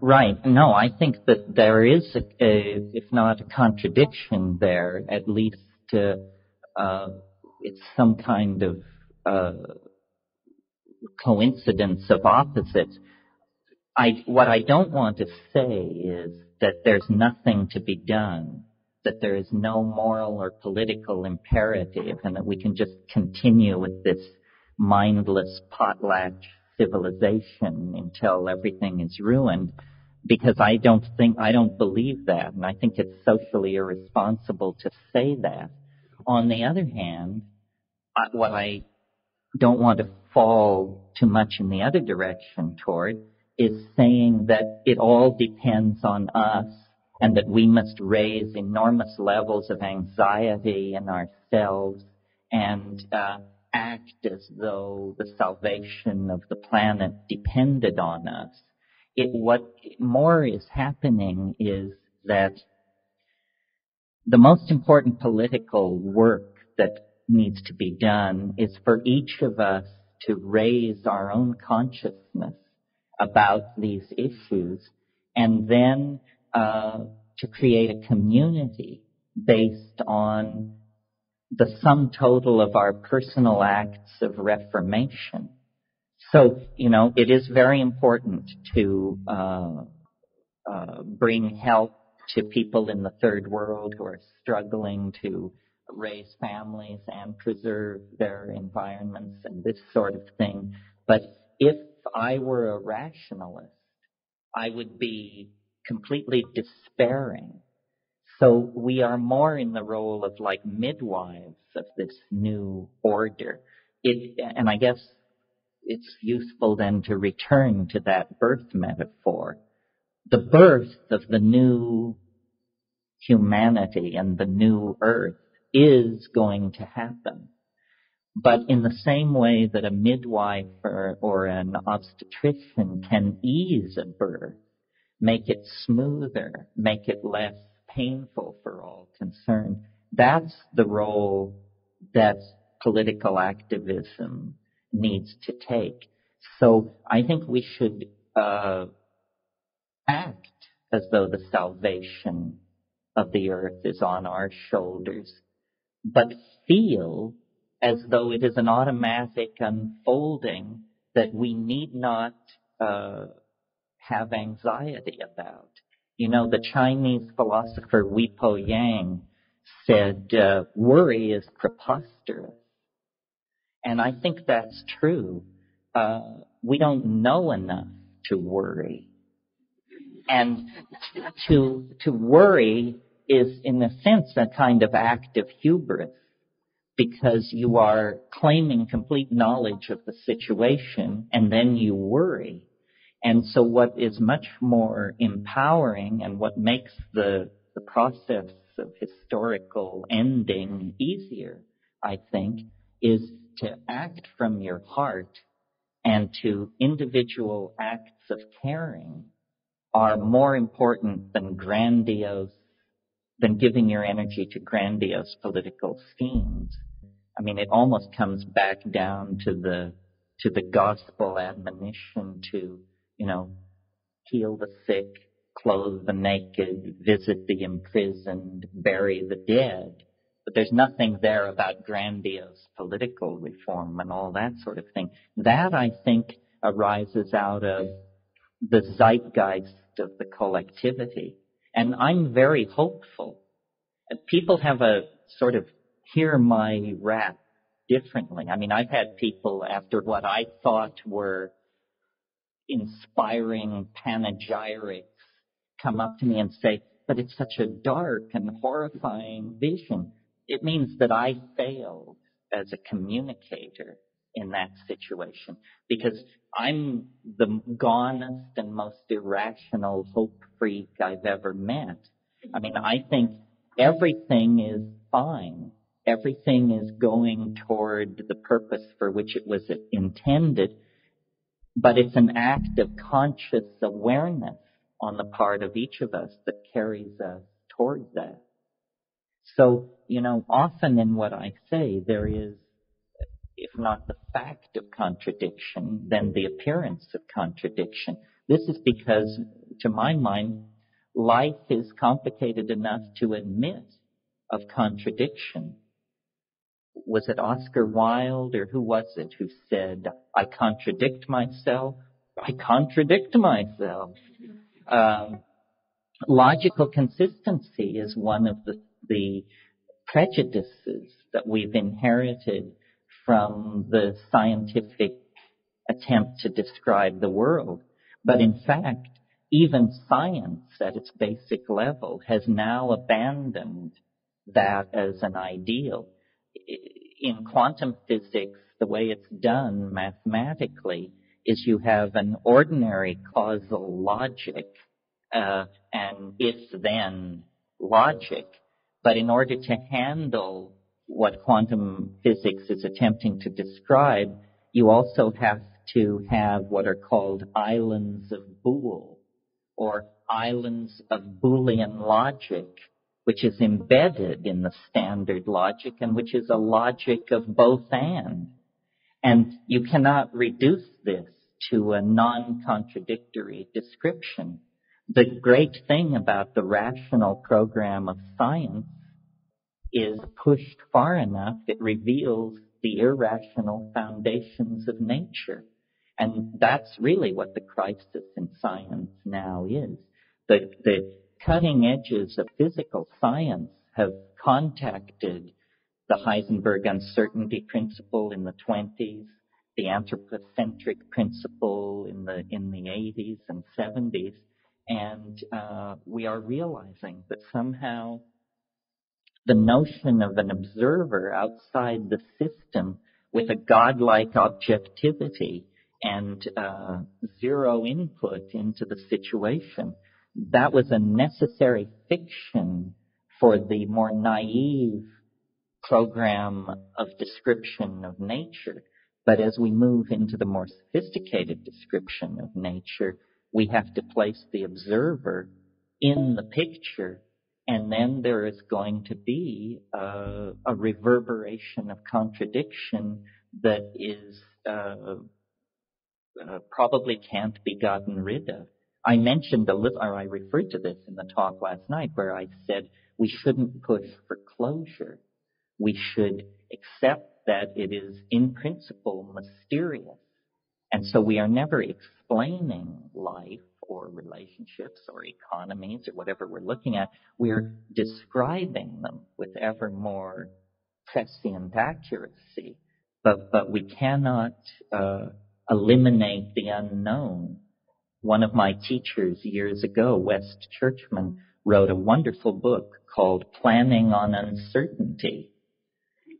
Right. No, I think that there is, a, a, if not a contradiction there, at least uh, uh, it's some kind of uh, coincidence of opposites. I, what I don't want to say is that there's nothing to be done, that there is no moral or political imperative, and that we can just continue with this mindless potlatch civilization until everything is ruined because I don't think, I don't believe that, and I think it's socially irresponsible to say that. On the other hand, I, what I don't want to fall too much in the other direction toward is saying that it all depends on us and that we must raise enormous levels of anxiety in ourselves and uh, act as though the salvation of the planet depended on us. It, what more is happening is that the most important political work that needs to be done is for each of us to raise our own consciousness about these issues and then uh, to create a community based on the sum total of our personal acts of reformation. So, you know, it is very important to uh, uh, bring help to people in the third world who are struggling to raise families and preserve their environments and this sort of thing. But if I were a rationalist, I would be completely despairing so we are more in the role of like midwives of this new order. It, and I guess it's useful then to return to that birth metaphor. The birth of the new humanity and the new earth is going to happen. But in the same way that a midwife or, or an obstetrician can ease a birth, make it smoother, make it less painful for all concerned. That's the role that political activism needs to take. So I think we should uh, act as though the salvation of the earth is on our shoulders, but feel as though it is an automatic unfolding that we need not uh, have anxiety about. You know, the Chinese philosopher Wu Po Yang said, uh, worry is preposterous. And I think that's true. Uh, we don't know enough to worry. And to, to worry is in a sense a kind of act of hubris because you are claiming complete knowledge of the situation and then you worry. And so what is much more empowering and what makes the, the process of historical ending easier, I think, is to act from your heart and to individual acts of caring are more important than grandiose, than giving your energy to grandiose political schemes. I mean, it almost comes back down to the, to the gospel admonition to you know, heal the sick, clothe the naked, visit the imprisoned, bury the dead. But there's nothing there about grandiose political reform and all that sort of thing. That, I think, arises out of the zeitgeist of the collectivity. And I'm very hopeful. People have a sort of hear my rap differently. I mean, I've had people after what I thought were inspiring panegyrics come up to me and say, but it's such a dark and horrifying vision. It means that I failed as a communicator in that situation because I'm the gonest and most irrational hope freak I've ever met. I mean, I think everything is fine. Everything is going toward the purpose for which it was intended but it's an act of conscious awareness on the part of each of us that carries us towards that. So, you know, often in what I say, there is, if not the fact of contradiction, then the appearance of contradiction. This is because, to my mind, life is complicated enough to admit of contradiction. Was it Oscar Wilde or who was it who said, I contradict myself? I contradict myself. Um, logical consistency is one of the, the prejudices that we've inherited from the scientific attempt to describe the world. But in fact, even science at its basic level has now abandoned that as an ideal. In quantum physics, the way it's done mathematically is you have an ordinary causal logic uh, and if-then logic. But in order to handle what quantum physics is attempting to describe, you also have to have what are called islands of Boole or islands of Boolean logic, which is embedded in the standard logic and which is a logic of both and. And you cannot reduce this to a non-contradictory description. The great thing about the rational program of science is pushed far enough, it reveals the irrational foundations of nature. And that's really what the crisis in science now is. The, the cutting edges of physical science have contacted the Heisenberg uncertainty principle in the 20s, the anthropocentric principle in the in the 80s and 70s, and uh, we are realizing that somehow the notion of an observer outside the system with a godlike objectivity and uh, zero input into the situation, that was a necessary fiction for the more naive program of description of nature. But as we move into the more sophisticated description of nature, we have to place the observer in the picture and then there is going to be a, a reverberation of contradiction that is uh, uh, probably can't be gotten rid of. I mentioned a little, or I referred to this in the talk last night, where I said we shouldn't push for closure. We should accept that it is in principle mysterious. And so we are never explaining life or relationships or economies or whatever we're looking at, we're describing them with ever more prescient accuracy. But, but we cannot uh, eliminate the unknown. One of my teachers years ago, West Churchman, wrote a wonderful book called Planning on Uncertainty.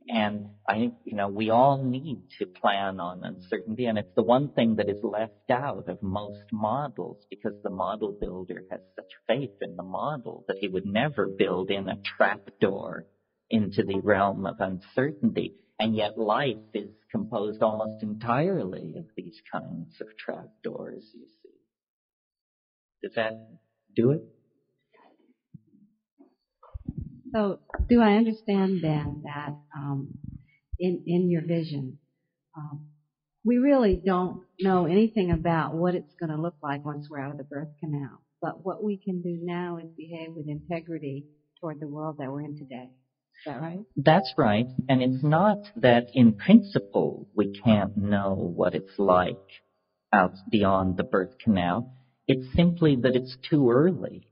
And I think, you know, we all need to plan on uncertainty, and it's the one thing that is left out of most models because the model builder has such faith in the model that he would never build in a trapdoor into the realm of uncertainty. And yet life is composed almost entirely of these kinds of trapdoors, you see. Does that do it? So, do I understand then that um, in in your vision, um, we really don't know anything about what it's going to look like once we're out of the birth canal. But what we can do now is behave with integrity toward the world that we're in today. Is that right? That's right. And it's not that in principle we can't know what it's like out beyond the birth canal. It's simply that it's too early.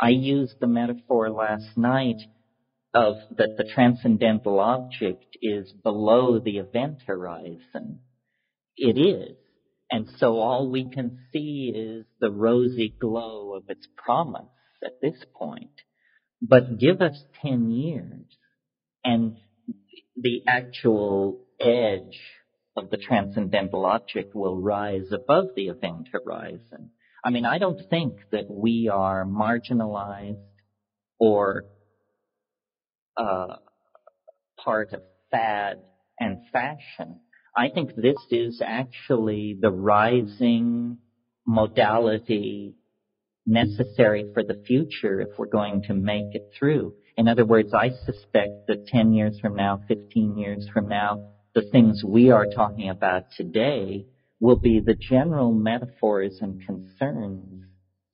I used the metaphor last night of that the transcendental object is below the event horizon. It is. And so all we can see is the rosy glow of its promise at this point. But give us 10 years and the actual edge of the transcendental object will rise above the event horizon. I mean, I don't think that we are marginalized or uh, part of fad and fashion. I think this is actually the rising modality necessary for the future if we're going to make it through. In other words, I suspect that 10 years from now, 15 years from now, the things we are talking about today will be the general metaphors and concerns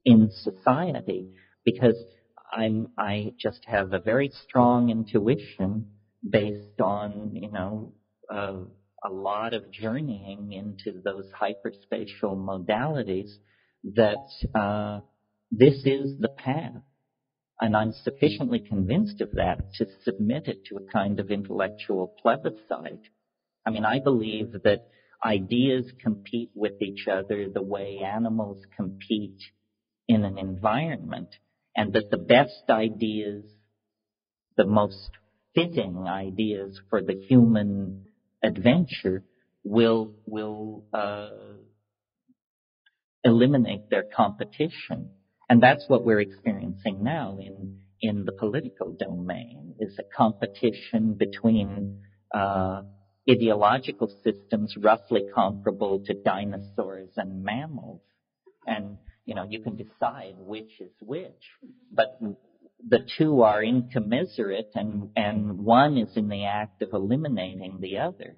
in society because I'm, I just have a very strong intuition based on, you know, uh, a lot of journeying into those hyperspatial modalities that uh, this is the path. And I'm sufficiently convinced of that to submit it to a kind of intellectual plebiscite. I mean, I believe that ideas compete with each other the way animals compete in an environment, and that the best ideas, the most fitting ideas for the human adventure will will uh, eliminate their competition, and that's what we're experiencing now in in the political domain is a competition between uh, ideological systems roughly comparable to dinosaurs and mammals, and you know you can decide which is which, but the two are incommensurate and, and one is in the act of eliminating the other.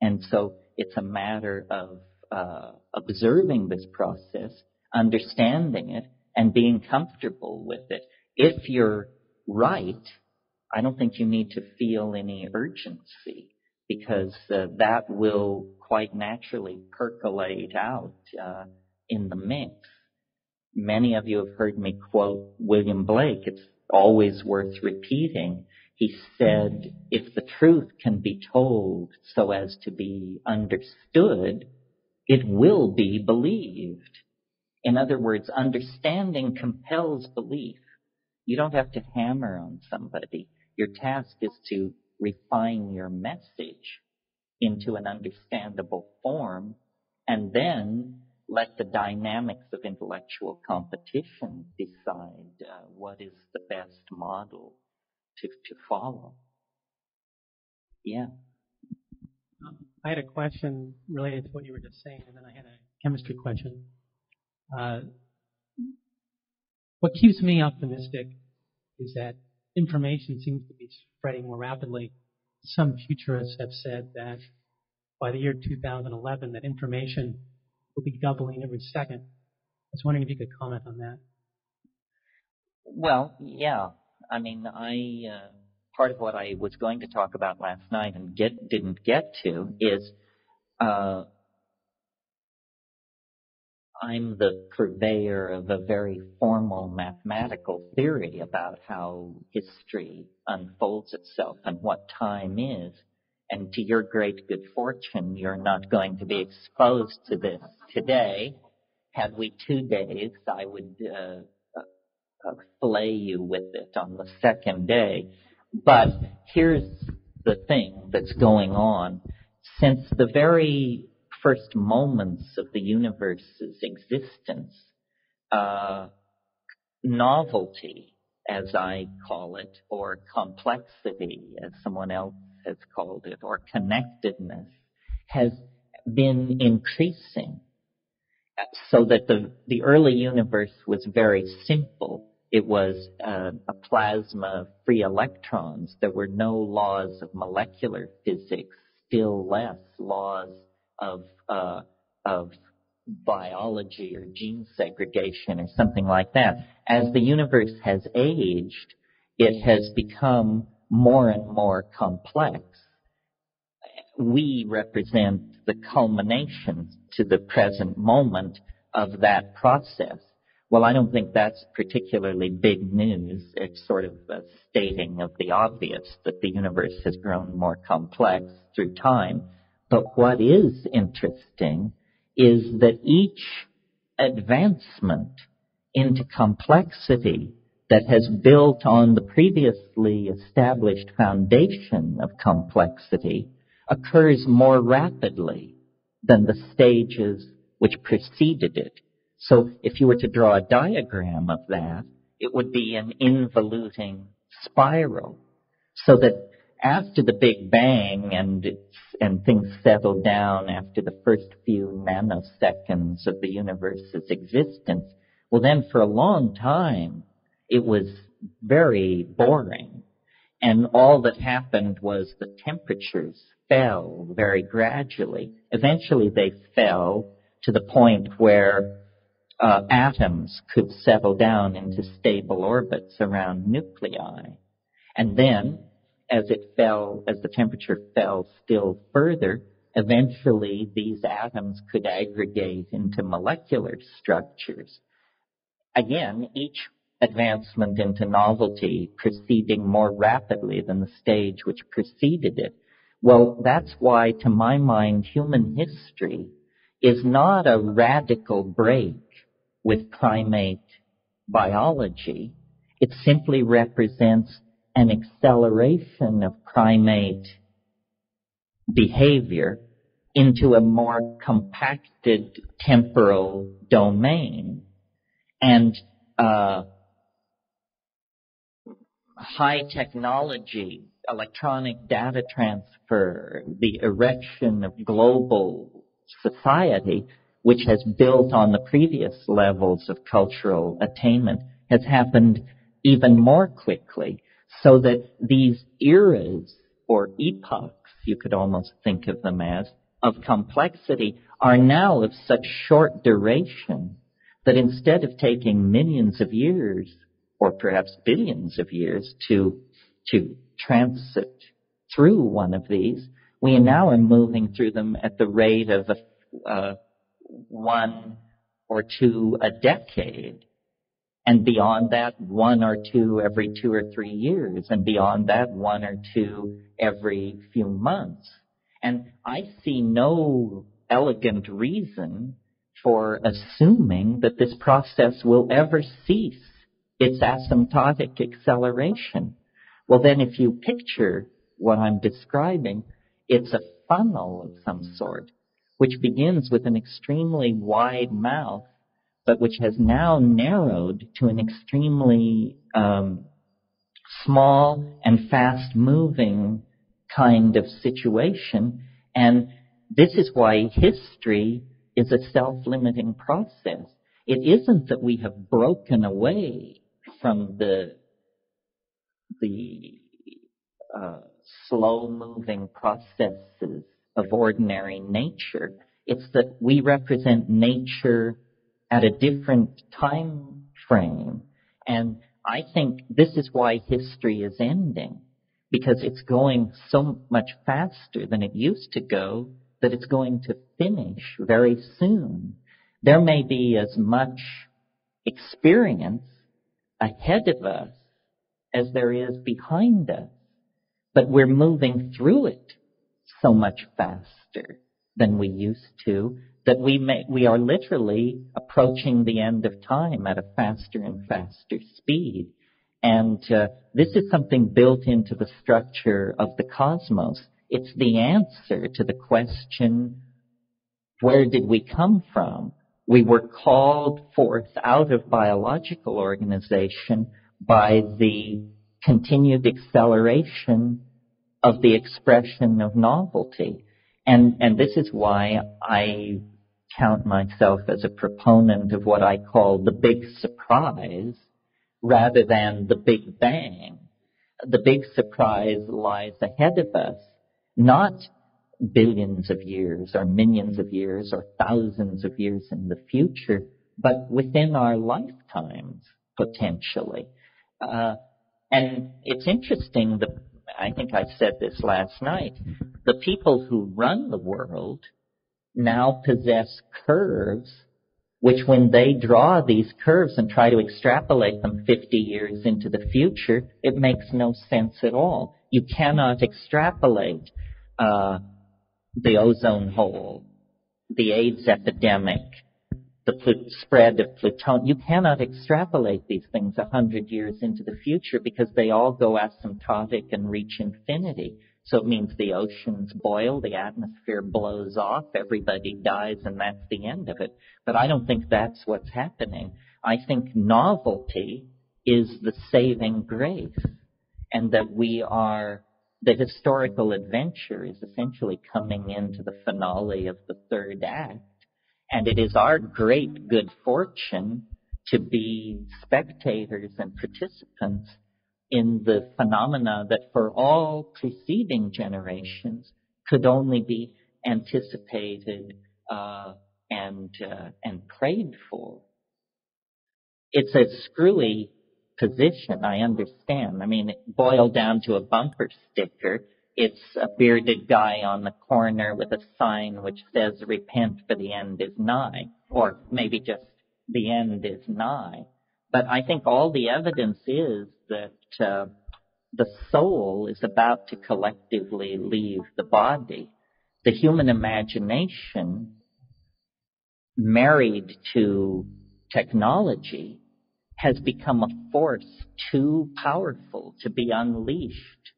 And so it's a matter of uh, observing this process, understanding it, and being comfortable with it. If you're right, I don't think you need to feel any urgency because uh, that will quite naturally percolate out uh, in the mix. Many of you have heard me quote William Blake. It's always worth repeating. He said, if the truth can be told so as to be understood, it will be believed. In other words, understanding compels belief. You don't have to hammer on somebody. Your task is to refine your message into an understandable form and then let the dynamics of intellectual competition decide uh, what is the best model to, to follow. Yeah. Um, I had a question related to what you were just saying, and then I had a chemistry question. Uh, what keeps me optimistic is that information seems to be spreading more rapidly. Some futurists have said that by the year 2011, that information will be doubling every second. I was wondering if you could comment on that. Well, yeah. I mean, I uh, part of what I was going to talk about last night and get didn't get to is uh, I'm the purveyor of a very formal mathematical theory about how history unfolds itself and what time is. And to your great good fortune, you're not going to be exposed to this today. Had we two days, I would uh, uh, flay you with it on the second day. But here's the thing that's going on. Since the very first moments of the universe's existence, uh, novelty, as I call it, or complexity, as someone else has called it, or connectedness, has been increasing. So that the, the early universe was very simple. It was uh, a plasma of free electrons. There were no laws of molecular physics, still less laws of, uh, of biology or gene segregation or something like that. As the universe has aged, it has become more and more complex. We represent the culmination to the present moment of that process. Well, I don't think that's particularly big news. It's sort of a stating of the obvious that the universe has grown more complex through time. But what is interesting is that each advancement into complexity that has built on the previously established foundation of complexity occurs more rapidly than the stages which preceded it. So if you were to draw a diagram of that, it would be an involuting spiral. So that after the Big Bang and and things settled down after the first few nanoseconds of the universe's existence, well then for a long time it was very boring. And all that happened was the temperatures fell very gradually. Eventually they fell to the point where uh, atoms could settle down into stable orbits around nuclei. And then, as it fell, as the temperature fell still further, eventually these atoms could aggregate into molecular structures. Again, each advancement into novelty proceeding more rapidly than the stage which preceded it. Well, that's why, to my mind, human history is not a radical break with primate biology. It simply represents an acceleration of primate behavior into a more compacted temporal domain. And uh, high technology, electronic data transfer, the erection of global society, which has built on the previous levels of cultural attainment, has happened even more quickly. So that these eras or epochs, you could almost think of them as, of complexity are now of such short duration that instead of taking millions of years or perhaps billions of years to, to transit through one of these, we now are moving through them at the rate of uh, one or two a decade. And beyond that, one or two every two or three years. And beyond that, one or two every few months. And I see no elegant reason for assuming that this process will ever cease its asymptotic acceleration. Well, then if you picture what I'm describing, it's a funnel of some sort, which begins with an extremely wide mouth, but which has now narrowed to an extremely um, small and fast moving kind of situation. And this is why history is a self-limiting process. It isn't that we have broken away from the the uh, slow-moving processes of ordinary nature. It's that we represent nature at a different time frame, and I think this is why history is ending because it's going so much faster than it used to go that it's going to finish very soon. There may be as much experience ahead of us as there is behind us, but we're moving through it so much faster than we used to that we may, we are literally approaching the end of time at a faster and faster speed. And uh, this is something built into the structure of the cosmos. It's the answer to the question, where did we come from? We were called forth out of biological organization by the continued acceleration of the expression of novelty. And, and this is why I count myself as a proponent of what I call the big surprise rather than the big bang. The big surprise lies ahead of us, not billions of years or millions of years or thousands of years in the future, but within our lifetimes, potentially. Uh, and it's interesting that I think I said this last night. The people who run the world now possess curves which when they draw these curves and try to extrapolate them 50 years into the future, it makes no sense at all. You cannot extrapolate uh, the ozone hole, the AIDS epidemic, the spread of plutonium. You cannot extrapolate these things a hundred years into the future because they all go asymptotic and reach infinity. So it means the oceans boil, the atmosphere blows off, everybody dies, and that's the end of it. But I don't think that's what's happening. I think novelty is the saving grace, and that we are, the historical adventure is essentially coming into the finale of the third act, and it is our great good fortune to be spectators and participants in the phenomena that for all preceding generations could only be anticipated uh, and uh, and prayed for. It's a screwy position, I understand. I mean, boiled down to a bumper sticker, it's a bearded guy on the corner with a sign which says repent for the end is nigh, or maybe just the end is nigh. But I think all the evidence is that uh, the soul is about to collectively leave the body. The human imagination married to technology has become a force too powerful to be unleashed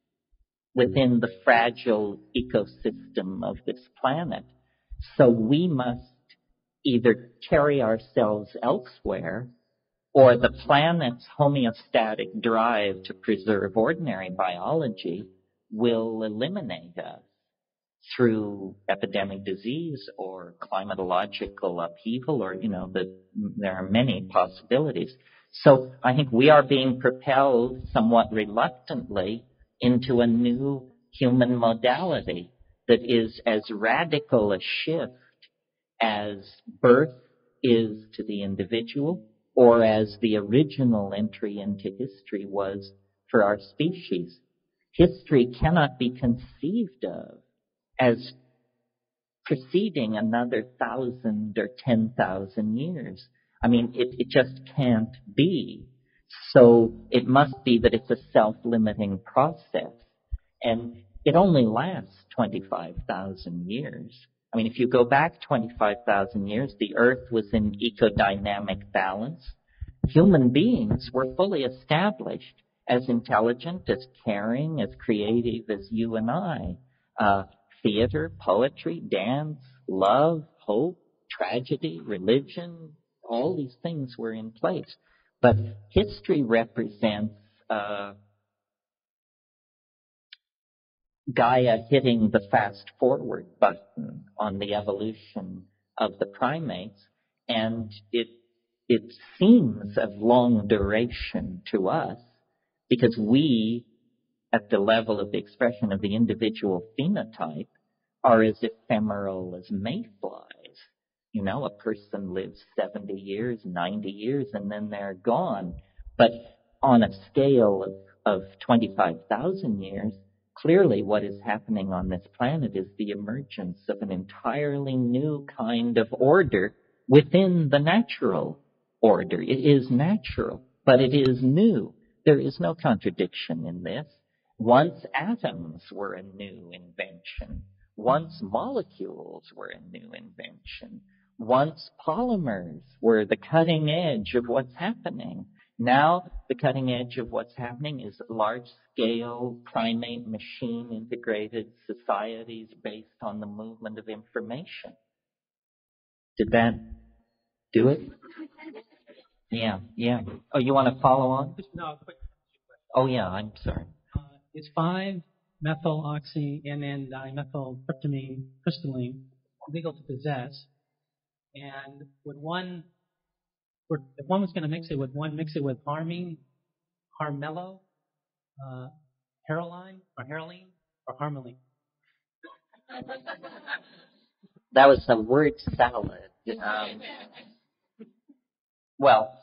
within the fragile ecosystem of this planet. So we must either carry ourselves elsewhere or the planet's homeostatic drive to preserve ordinary biology will eliminate us through epidemic disease or climatological upheaval or, you know, the, there are many possibilities. So I think we are being propelled somewhat reluctantly into a new human modality that is as radical a shift as birth is to the individual or as the original entry into history was for our species. History cannot be conceived of as preceding another thousand or ten thousand years. I mean, it, it just can't be. So it must be that it's a self-limiting process. And it only lasts 25,000 years. I mean, if you go back 25,000 years, the earth was in ecodynamic balance. Human beings were fully established as intelligent, as caring, as creative as you and I. Uh, theater, poetry, dance, love, hope, tragedy, religion, all these things were in place. But history represents uh, Gaia hitting the fast forward button on the evolution of the primates, and it it seems of long duration to us because we, at the level of the expression of the individual phenotype, are as ephemeral as mayflies. You know, a person lives 70 years, 90 years, and then they're gone. But on a scale of, of 25,000 years, clearly what is happening on this planet is the emergence of an entirely new kind of order within the natural order. It is natural, but it is new. There is no contradiction in this. Once atoms were a new invention. Once molecules were a new invention. Once polymers were the cutting edge of what's happening. Now the cutting edge of what's happening is large scale primate machine integrated societies based on the movement of information. Did that do it? Yeah, yeah. Oh, you want to follow on? No, quick. Oh, yeah, I'm sorry. Uh, it's 5-methyl-oxy N-N-dimethyltryptamine crystalline legal to possess. And would one, if one was going to mix it, would one mix it with harmine, harmelo, uh, heroline, or heroline, or harmaline? That was a word salad. Um, well,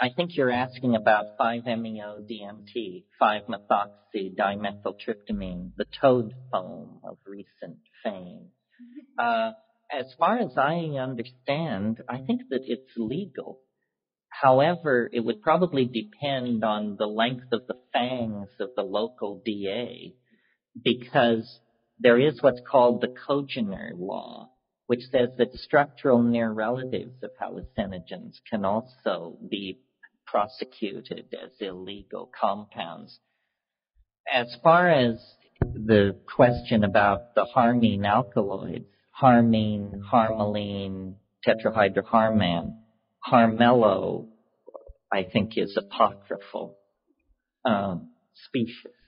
I think you're asking about 5-MeO-DMT, 5-methoxy-dimethyltryptamine, the toad foam of recent fame. Uh, as far as I understand, I think that it's legal. However, it would probably depend on the length of the fangs of the local DA because there is what's called the congener law, which says that structural near relatives of hallucinogens can also be prosecuted as illegal compounds. As far as the question about the harmine alkaloids, harmine, harmaline, tetrahydroharman. Harmelo, I think, is apocryphal, um, specious.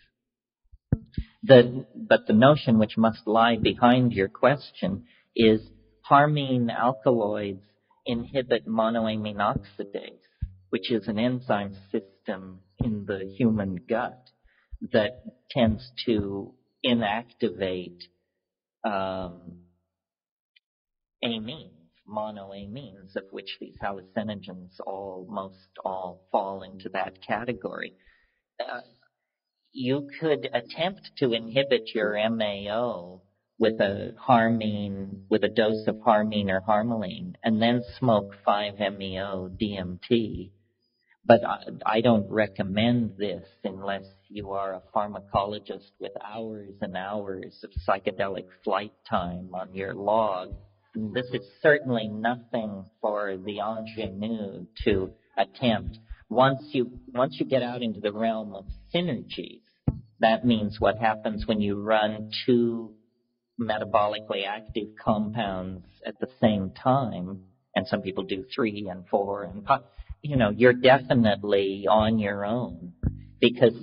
The, but the notion which must lie behind your question is harmine alkaloids inhibit monoamine oxidase, which is an enzyme system in the human gut that tends to inactivate um, amines, monoamines, of which these hallucinogens almost all fall into that category. Uh, you could attempt to inhibit your MAO with a harmine, with a dose of harmine or harmaline, and then smoke 5-MeO DMT. But I, I don't recommend this unless you are a pharmacologist with hours and hours of psychedelic flight time on your log. This is certainly nothing for the ingenue to attempt. Once you, once you get out into the realm of synergies, that means what happens when you run two metabolically active compounds at the same time, and some people do three and four and five, you know, you're definitely on your own because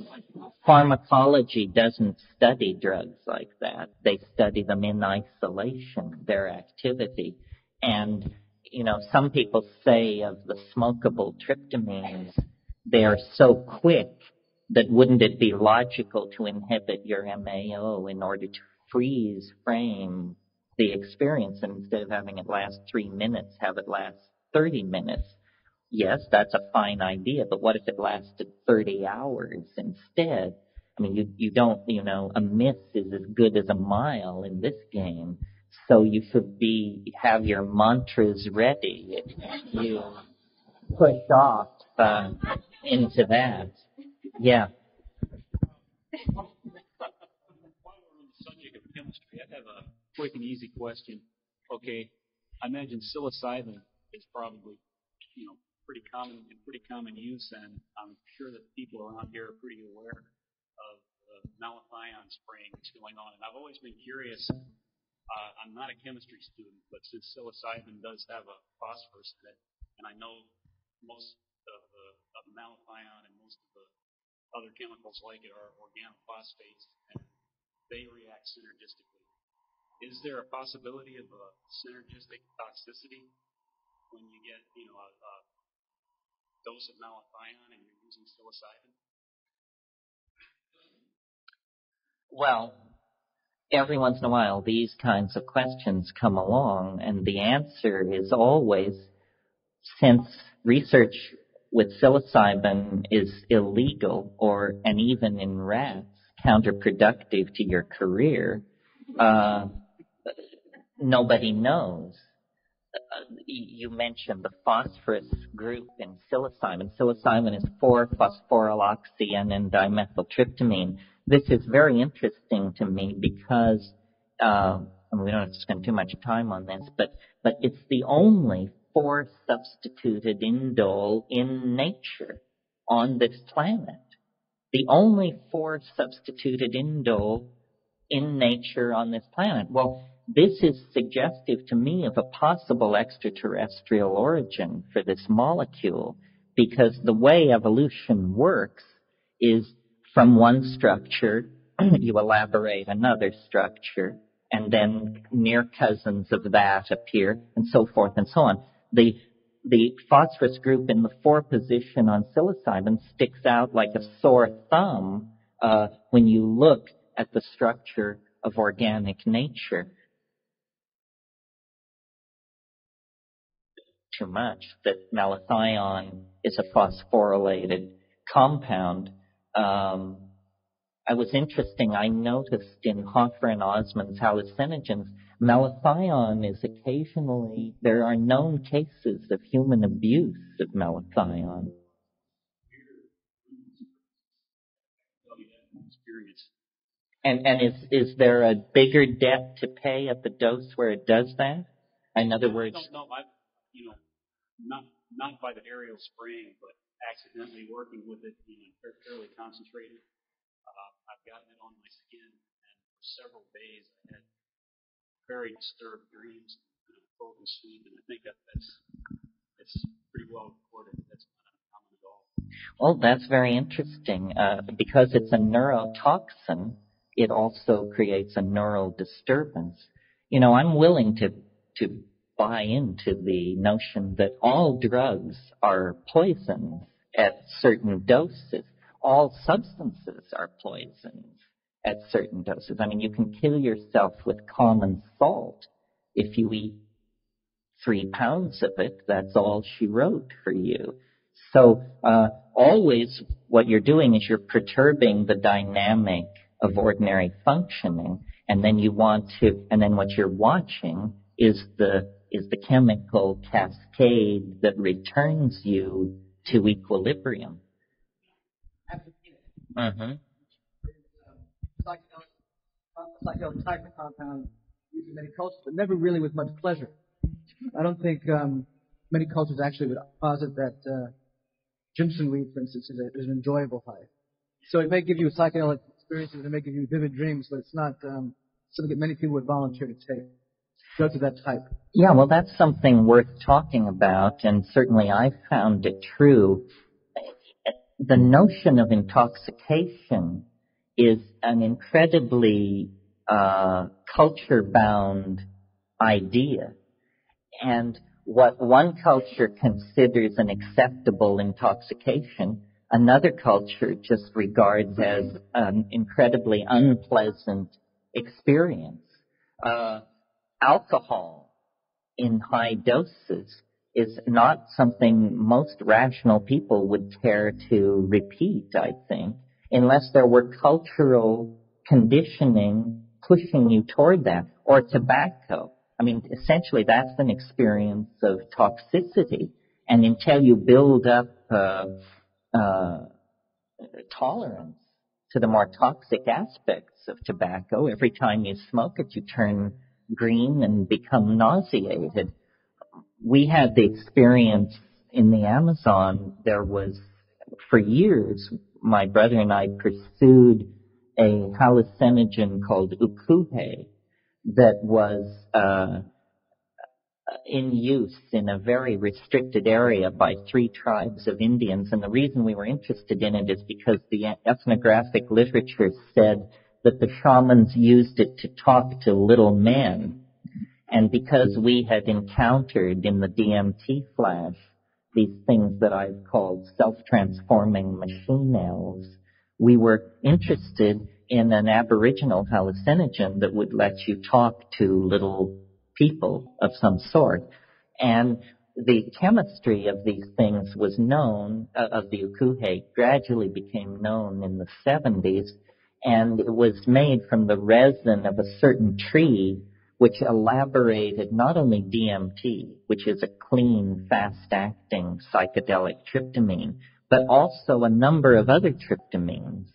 pharmacology doesn't study drugs like that. They study them in isolation, their activity. And, you know, some people say of the smokable tryptamines, they are so quick that wouldn't it be logical to inhibit your MAO in order to freeze frame the experience and instead of having it last three minutes, have it last 30 minutes? Yes, that's a fine idea, but what if it lasted 30 hours instead? I mean, you, you don't, you know, a miss is as good as a mile in this game. So you should be, have your mantras ready. You push off, uh, into that. Yeah. While we're on the subject of chemistry, I have a quick and easy question. Okay, I imagine psilocybin is probably, you know, pretty common in pretty common use, and I'm sure that people around here are pretty aware of the malathion spraying that's going on. And I've always been curious. Uh, I'm not a chemistry student, but since psilocybin does have a phosphorus in it, and I know most of the, of malathion and most of the other chemicals like it are organophosphates, and they react synergistically. Is there a possibility of a synergistic toxicity when you get, you know, a, a dose of malathion and you're using psilocybin? Well, every once in a while these kinds of questions come along and the answer is always since research with psilocybin is illegal or and even in rats counterproductive to your career, uh, nobody knows you mentioned the phosphorus group in psilocybin. Psilocybin is 4-phosphoryloxy and dimethyltryptamine. This is very interesting to me because, uh, we don't have to spend too much time on this, but, but it's the only 4-substituted indole in nature on this planet. The only 4-substituted indole in nature on this planet. Well, this is suggestive to me of a possible extraterrestrial origin for this molecule because the way evolution works is from one structure you elaborate another structure and then near cousins of that appear and so forth and so on. The the phosphorus group in the four position on psilocybin sticks out like a sore thumb uh, when you look at the structure of organic nature. Too much that malathion is a phosphorylated compound. Um, I was interesting. I noticed in Hoffer and Osmond's hallucinogens, malathion is occasionally, there are known cases of human abuse of malathion. And, and is, is there a bigger debt to pay at the dose where it does that? In other words, I don't know. I, you know, not not by the aerial spraying, but accidentally working with it, you know, fairly concentrated. Uh, I've gotten it on my skin, and for several days I had very disturbed dreams and a broken sleep, and I think that that's it's pretty well recorded. That's not uncommon at all. Well, that's very interesting uh, because it's a neurotoxin. It also creates a neural disturbance. You know, I'm willing to to buy into the notion that all drugs are poisons at certain doses. All substances are poisons. at certain doses. I mean, you can kill yourself with common salt if you eat three pounds of it. That's all she wrote for you. So uh, always what you're doing is you're perturbing the dynamic of ordinary functioning, and then you want to, and then what you're watching is the is the chemical cascade that returns you to equilibrium. Mm-hmm. Psychedelic type of compound used in many cultures, but never really with much pleasure. I don't think um, many cultures actually would posit that uh, Jimson weed, for instance, is, a, is, an enjoyable high. So it may give you psychedelic experiences, it may give you vivid dreams, but it's not um, something that many people would volunteer to take. Go to that type. Yeah, well, that's something worth talking about, and certainly I found it true. The notion of intoxication is an incredibly uh, culture-bound idea, and what one culture considers an acceptable intoxication, another culture just regards as an incredibly unpleasant experience. Uh, alcohol in high doses is not something most rational people would care to repeat, I think, unless there were cultural conditioning pushing you toward that, or tobacco. I mean, essentially that's an experience of toxicity. And until you build up uh, uh, tolerance to the more toxic aspects of tobacco, every time you smoke it, you turn green and become nauseated. We had the experience in the Amazon. There was, for years, my brother and I pursued a hallucinogen called ukuhe, that was uh, in use in a very restricted area by three tribes of Indians. And the reason we were interested in it is because the ethnographic literature said that the shamans used it to talk to little men. And because we had encountered in the DMT flash these things that I've called self-transforming machine elves, we were interested in an aboriginal hallucinogen that would let you talk to little people of some sort. And the chemistry of these things was known, uh, of the ukuhe, gradually became known in the 70s, and it was made from the resin of a certain tree which elaborated not only DMT, which is a clean, fast-acting psychedelic tryptamine, but also a number of other tryptamines.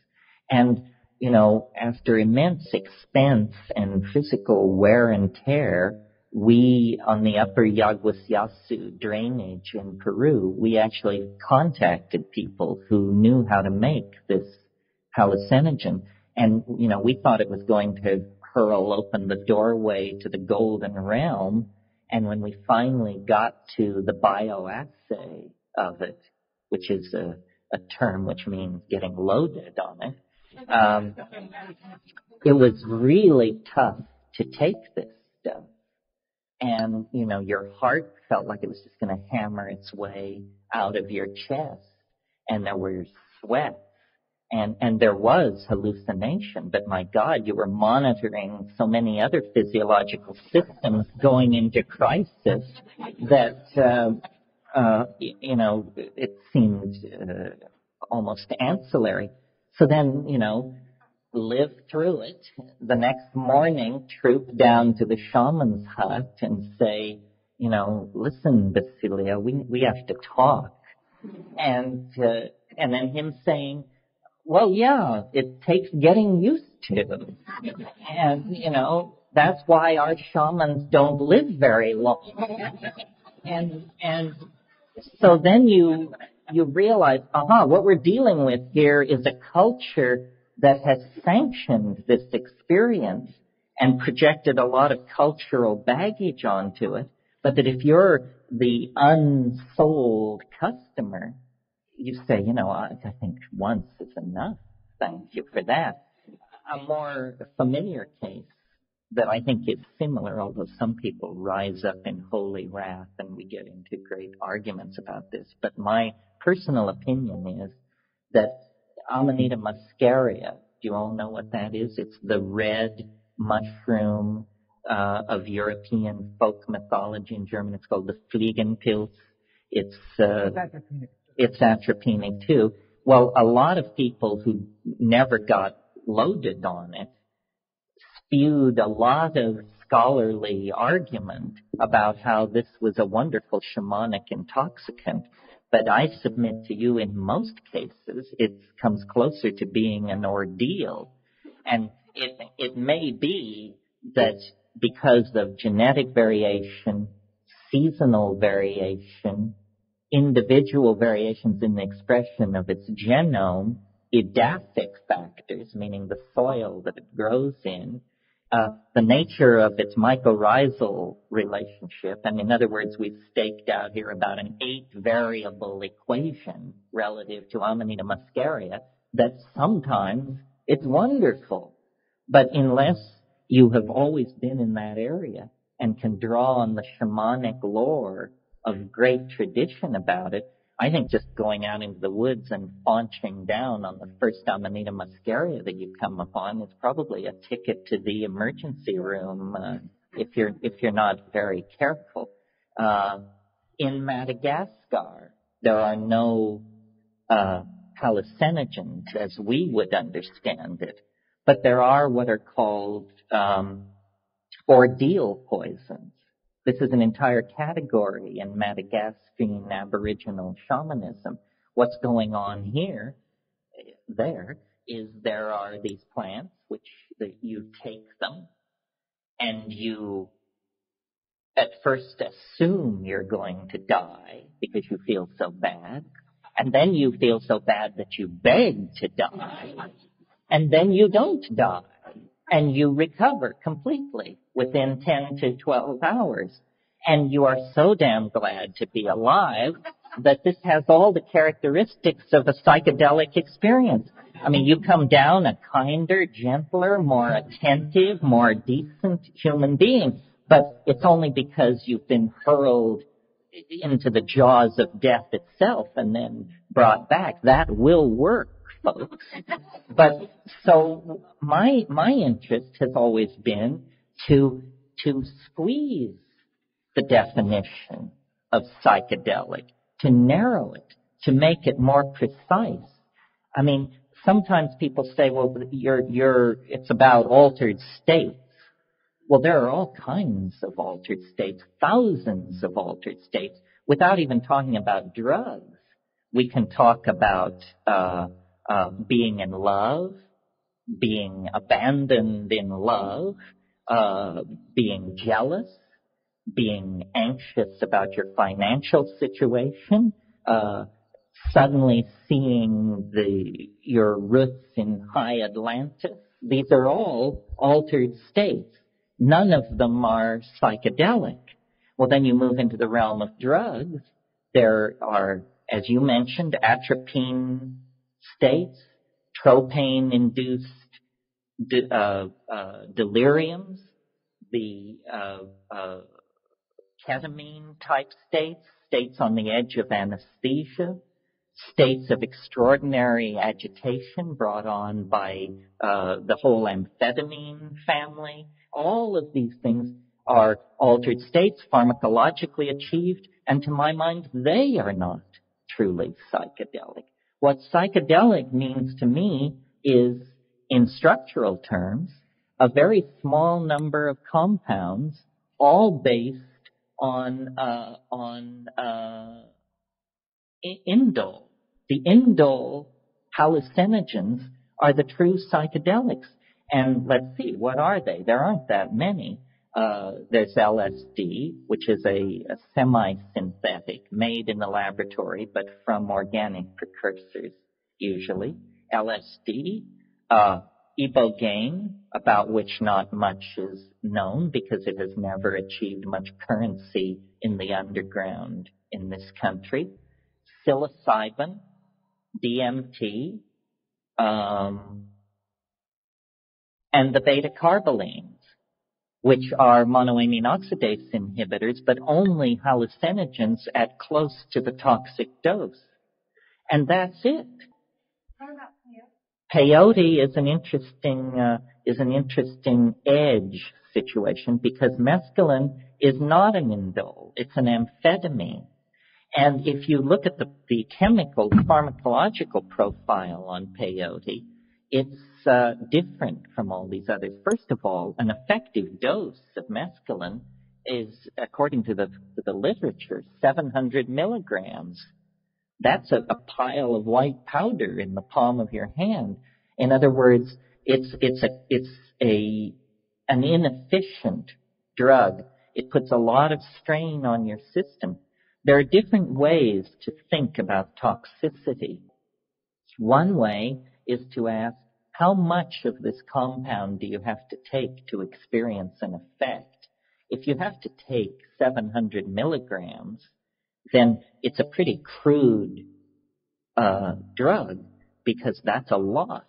And you know, after immense expense and physical wear and tear, we, on the upper Yaguasyasu drainage in Peru, we actually contacted people who knew how to make this hallucinogen. And, you know, we thought it was going to hurl open the doorway to the golden realm. And when we finally got to the bioassay of it, which is a, a term which means getting loaded on it, um, it was really tough to take this stuff. And, you know, your heart felt like it was just going to hammer its way out of your chest. And there was sweat. And, and there was hallucination, but my God, you were monitoring so many other physiological systems going into crisis that, uh, uh, you know, it seemed uh, almost ancillary. So then, you know, live through it. The next morning, troop down to the shaman's hut and say, you know, listen, Basilia, we, we have to talk. And, uh, and then him saying, well, yeah, it takes getting used to. And, you know, that's why our shamans don't live very long. And, and so then you, you realize, aha, what we're dealing with here is a culture that has sanctioned this experience and projected a lot of cultural baggage onto it, but that if you're the unsold customer, you say, you know, I, I think once is enough. Thank you for that. A more familiar case that I think is similar, although some people rise up in holy wrath and we get into great arguments about this. But my personal opinion is that Amanita muscaria Do you all know what that is? It's the red mushroom uh, of European folk mythology. In German, it's called the Fliegenpilz. It's uh, it's atropinic too. Well, a lot of people who never got loaded on it spewed a lot of scholarly argument about how this was a wonderful shamanic intoxicant. But I submit to you in most cases it comes closer to being an ordeal. And it, it may be that because of genetic variation, seasonal variation, individual variations in the expression of its genome, edaphic factors, meaning the soil that it grows in, uh, the nature of its mycorrhizal relationship, and in other words, we've staked out here about an eight variable equation relative to Amanita muscaria, that sometimes it's wonderful. But unless you have always been in that area and can draw on the shamanic lore of great tradition about it, I think just going out into the woods and launching down on the first Amanita muscaria that you come upon is probably a ticket to the emergency room uh, if you're if you're not very careful. Uh, in Madagascar, there are no uh, hallucinogens as we would understand it, but there are what are called um, ordeal poisons. This is an entire category in Madagascan Aboriginal shamanism. What's going on here, there, is there are these plants which that you take them and you at first assume you're going to die because you feel so bad. And then you feel so bad that you beg to die. And then you don't die and you recover completely within 10 to 12 hours. And you are so damn glad to be alive that this has all the characteristics of a psychedelic experience. I mean, you come down a kinder, gentler, more attentive, more decent human being, but it's only because you've been hurled into the jaws of death itself and then brought back. That will work folks. But so my my interest has always been to to squeeze the definition of psychedelic, to narrow it, to make it more precise. I mean, sometimes people say, well, you're, you're, it's about altered states. Well, there are all kinds of altered states, thousands of altered states, without even talking about drugs. We can talk about, uh, uh, being in love, being abandoned in love, uh, being jealous, being anxious about your financial situation, uh, suddenly seeing the your roots in high Atlantis. These are all altered states. None of them are psychedelic. Well, then you move into the realm of drugs. There are, as you mentioned, atropine states, tropane-induced de- uh, uh, deliriums, the uh, uh, ketamine-type states, states on the edge of anesthesia, states of extraordinary agitation brought on by uh, the whole amphetamine family. All of these things are altered states, pharmacologically achieved, and to my mind, they are not truly psychedelic. What psychedelic means to me is, in structural terms, a very small number of compounds, all based on uh, on uh, indole. The indole hallucinogens are the true psychedelics. And let's see, what are they? There aren't that many. Uh, there's LSD, which is a, a semi-synthetic made in the laboratory, but from organic precursors, usually. LSD, uh, ibogaine, about which not much is known because it has never achieved much currency in the underground in this country. Psilocybin, DMT, um, and the beta carbolines which are monoamine oxidase inhibitors, but only hallucinogens at close to the toxic dose. And that's it. Peyote is an interesting uh, is an interesting edge situation because mescaline is not an indole; it's an amphetamine. And if you look at the, the chemical pharmacological profile on peyote, it's uh, different from all these others. First of all, an effective dose of mescaline is, according to the, to the literature, 700 milligrams. That's a, a pile of white powder in the palm of your hand. In other words, it's, it's a, it's a, an inefficient drug. It puts a lot of strain on your system. There are different ways to think about toxicity. One way is to ask, how much of this compound do you have to take to experience an effect? If you have to take 700 milligrams, then it's a pretty crude uh, drug because that's a lot.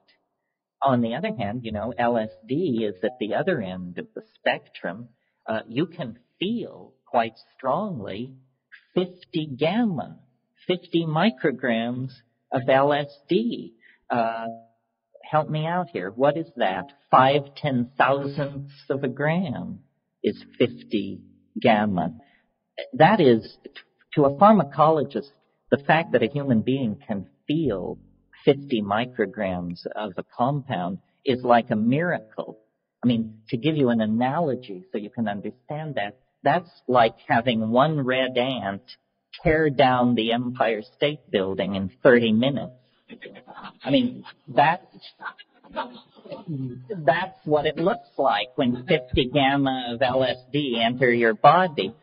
On the other hand, you know, LSD is at the other end of the spectrum. Uh, you can feel quite strongly 50 gamma, 50 micrograms of LSD. Uh, help me out here. What is that? Five ten thousandths of a gram is 50 gamma. That is, to a pharmacologist, the fact that a human being can feel 50 micrograms of a compound is like a miracle. I mean, to give you an analogy so you can understand that, that's like having one red ant tear down the Empire State Building in 30 minutes. I mean, that's, that's what it looks like when 50 gamma of LSD enter your body.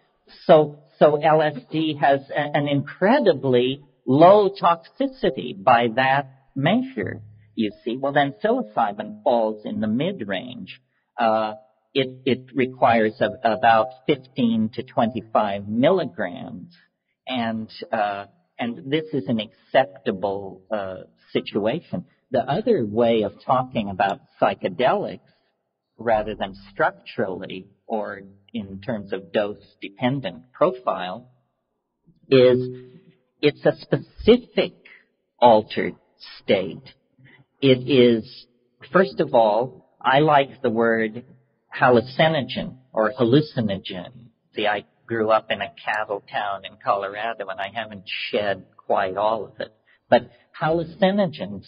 So, so LSD has a, an incredibly low toxicity by that measure, you see. Well, then psilocybin falls in the mid-range. Uh, it, it requires a, about 15 to 25 milligrams. And, uh, and this is an acceptable uh, situation. The other way of talking about psychedelics, rather than structurally or in terms of dose-dependent profile, is it's a specific altered state. It is, first of all, I like the word hallucinogen or hallucinogen. See, I grew up in a cattle town in Colorado and I haven't shed quite all of it. But hallucinogens,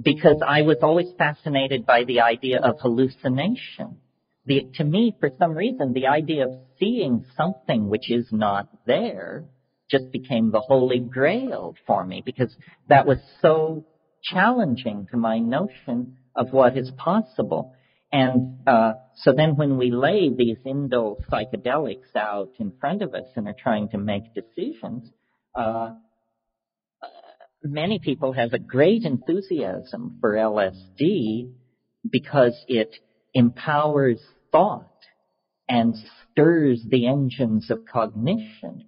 because I was always fascinated by the idea of hallucination. The, to me, for some reason, the idea of seeing something which is not there just became the holy grail for me because that was so challenging to my notion of what is possible. And uh, so then when we lay these indole psychedelics out in front of us and are trying to make decisions, uh, many people have a great enthusiasm for LSD because it empowers thought and stirs the engines of cognition.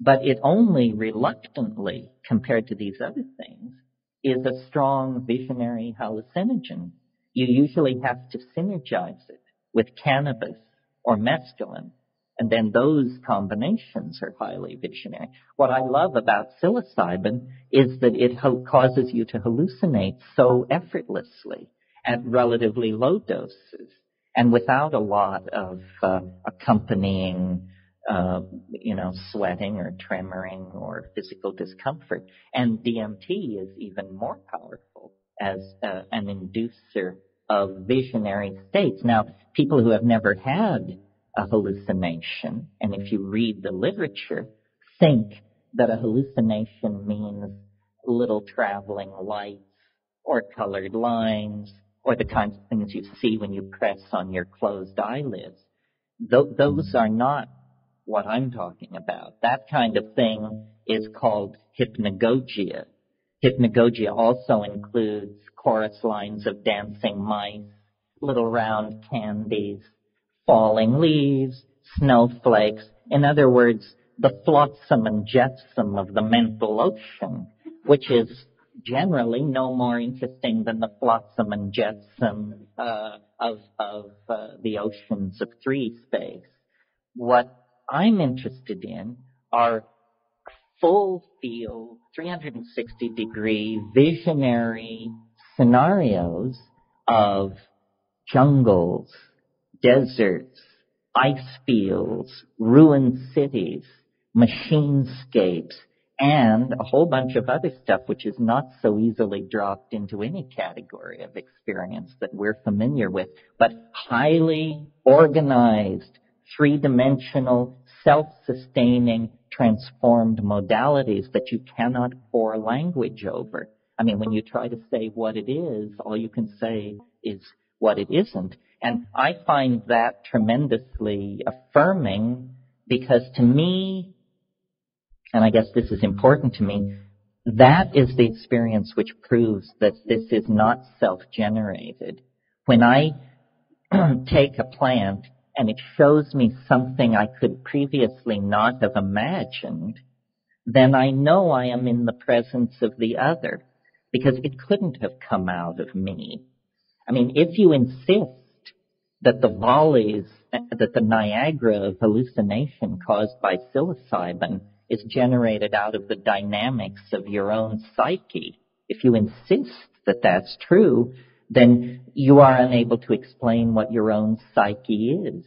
But it only reluctantly, compared to these other things, is a strong visionary hallucinogen you usually have to synergize it with cannabis or mescaline. And then those combinations are highly visionary. What I love about psilocybin is that it ho- causes you to hallucinate so effortlessly at relatively low doses and without a lot of uh, accompanying, uh, you know, sweating or tremoring or physical discomfort. And DMT is even more powerful as uh, an inducer of visionary states. Now, people who have never had a hallucination, and if you read the literature, think that a hallucination means little traveling lights or colored lines or the kinds of things you see when you press on your closed eyelids. Th- those are not what I'm talking about. That kind of thing is called hypnagogia. Hypnagogia also includes chorus lines of dancing mice, little round candies, falling leaves, snowflakes. In other words, the flotsam and jetsam of the mental ocean, which is generally no more interesting than the flotsam and jetsam uh, of, of uh, the oceans of three space. What I'm interested in are full field, 360 degree, visionary, scenarios of jungles, deserts, ice fields, ruined cities, machinescapes, and a whole bunch of other stuff which is not so easily dropped into any category of experience that we're familiar with, but highly organized, three-dimensional, self-sustaining, transformed modalities that you cannot pour language over. I mean, when you try to say what it is, all you can say is what it isn't. And I find that tremendously affirming because to me, and I guess this is important to me, that is the experience which proves that this is not self-generated. When I take a plant and it shows me something I could previously not have imagined, then I know I am in the presence of the other because it couldn't have come out of me. I mean, if you insist that the volleys, that the Niagara of hallucination caused by psilocybin is generated out of the dynamics of your own psyche, if you insist that that's true, then you are unable to explain what your own psyche is.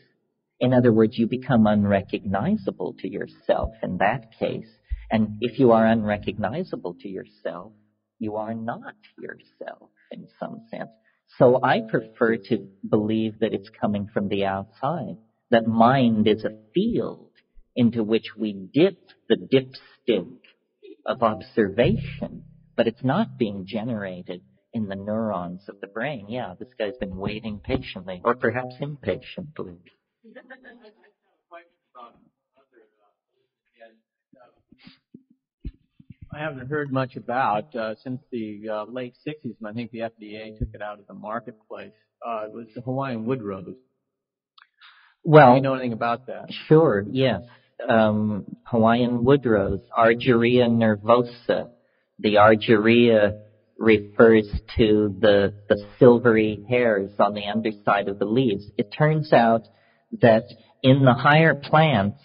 In other words, you become unrecognizable to yourself in that case. And if you are unrecognizable to yourself, you are not yourself in some sense. So I prefer to believe that it's coming from the outside, that mind is a field into which we dip the dipstick of observation, but it's not being generated in the neurons of the brain. Yeah, this guy's been waiting patiently, or perhaps impatiently. I haven't heard much about uh, since the uh, late 60s, and I think the FDA took it out of the marketplace. Uh, it was the Hawaiian wood rose. Well, Do you know anything about that? Sure, yes. Um, Hawaiian wood rose, Argyreia nervosa. The Argyreia refers to the, the silvery hairs on the underside of the leaves. It turns out that in the higher plants,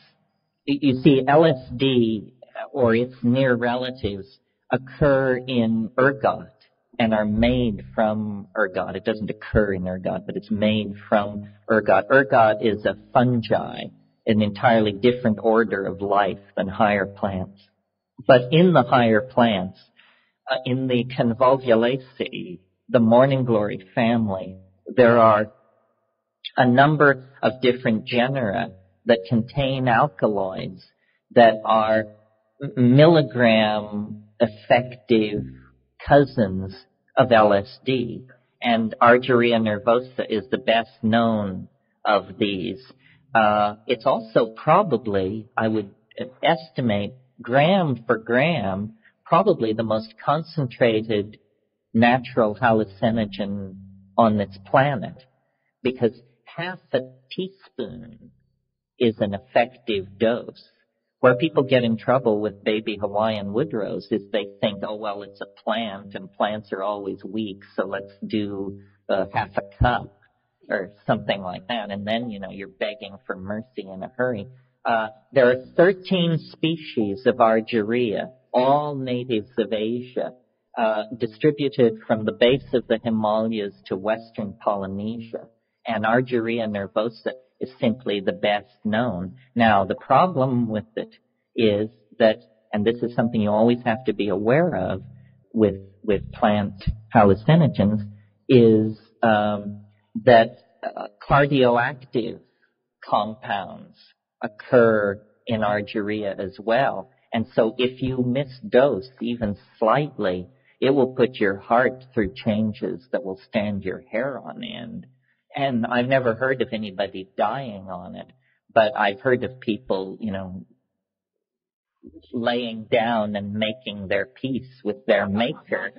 you see LSD or its near relatives occur in ergot and are made from ergot. It doesn't occur in ergot, but it's made from ergot. Ergot is a fungi, an entirely different order of life than higher plants. But in the higher plants, uh, in the Convolvulaceae, the morning glory family, there are a number of different genera that contain alkaloids that are milligram effective cousins of LSD. And Argyreia nervosa is the best known of these. Uh, it's also probably, I would estimate, gram for gram, probably the most concentrated natural hallucinogen on this planet. Because half a teaspoon is an effective dose. Where people get in trouble with baby Hawaiian wood rose is they think, oh well, it's a plant and plants are always weak, so let's do uh, half a cup or something like that. And then, you know, you're begging for mercy in a hurry. Uh, there are 13 species of Argyreia, all natives of Asia, uh, distributed from the base of the Himalayas to western Polynesia. And Argyreia nervosa is simply the best known. Now, the problem with it is that, and this is something you always have to be aware of with, with plant hallucinogens, is um, that uh, cardioactive compounds occur in Argyreia as well. And so if you misdose even slightly, it will put your heart through changes that will stand your hair on end. And I've never heard of anybody dying on it, but I've heard of people, you know, laying down and making their peace with their maker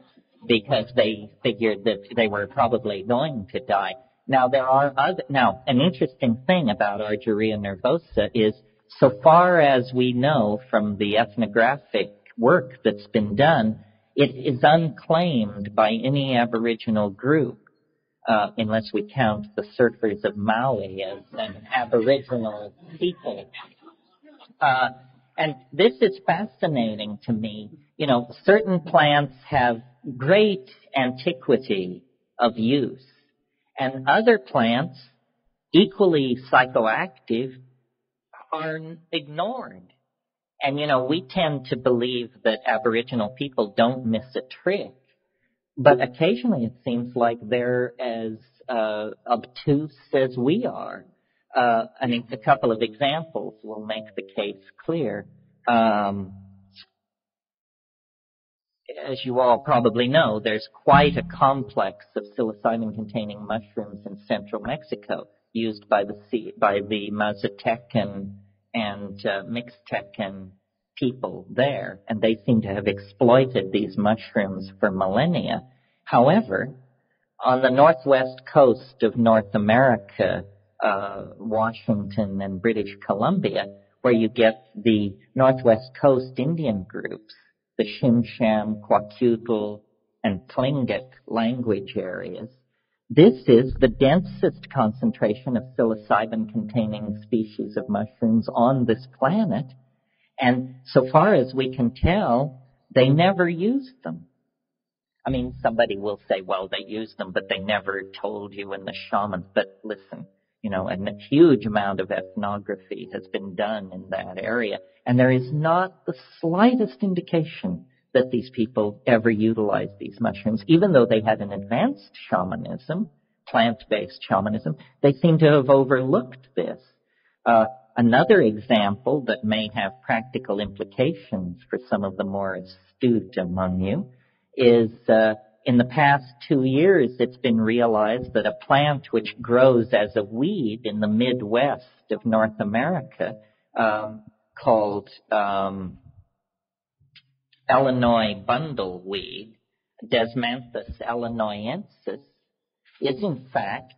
because they figured that they were probably going to die. Now there are other, now an interesting thing about Argyreia nervosa is so far as we know from the ethnographic work that's been done, it is unclaimed by any Aboriginal group uh, unless we count the surfers of Maui as an aboriginal people. Uh, And this is fascinating to me. You know, certain plants have great antiquity of use, and other plants, equally psychoactive, are ignored. And you know, we tend to believe that Aboriginal people don't miss a trick, but occasionally it seems like they're as uh, obtuse as we are. Uh, I mean, a couple of examples will make the case clear. Um, as you all probably know, there's quite a complex of psilocybin-containing mushrooms in central Mexico used by the by the Mazatecan and uh, Mixtecan people there, and they seem to have exploited these mushrooms for millennia. However, on the northwest coast of North America, uh, Washington and British Columbia, where you get the northwest coast Indian groups, the Tsimshian, Kwakiutl, and Tlingit language areas, this is the densest concentration of psilocybin containing species of mushrooms on this planet. And so far as we can tell, they never used them. I mean, somebody will say, well, they used them, but they never told you in the shamans. But listen, you know, a huge amount of ethnography has been done in that area. And there is not the slightest indication that these people ever utilized these mushrooms, even though they had an advanced shamanism, plant-based shamanism, they seem to have overlooked this. Uh, another example that may have practical implications for some of the more astute among you is uh, in the past two years it's been realized that a plant which grows as a weed in the Midwest of North America um, called um, Illinois bundleweed, Desmanthus illinoisensis, is in fact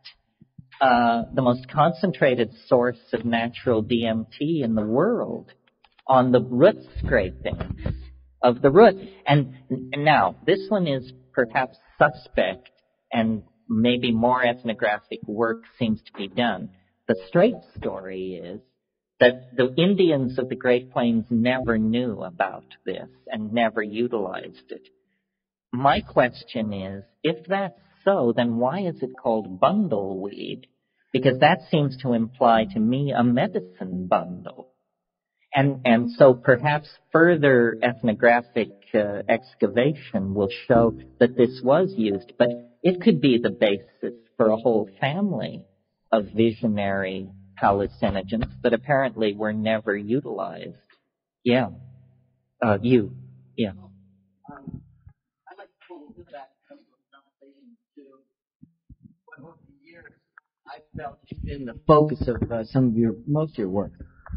uh, the most concentrated source of natural DMT in the world on the root scraping of the root. And, now, this one is perhaps suspect and maybe more ethnographic work seems to be done. The straight story is that the Indians of the Great Plains never knew about this and never utilized it. My question is, if that's so, then why is it called bundleweed? Because that seems to imply to me a medicine bundle. And, and so perhaps further ethnographic uh, excavation will show that this was used, but it could be the basis for a whole family of visionary hallucinogens that apparently were never utilized. Yeah. Uh, you. Yeah. Um, I'd like to pull a back from the conversation to what over the years I felt has been the focus of uh, some of your, most of your work,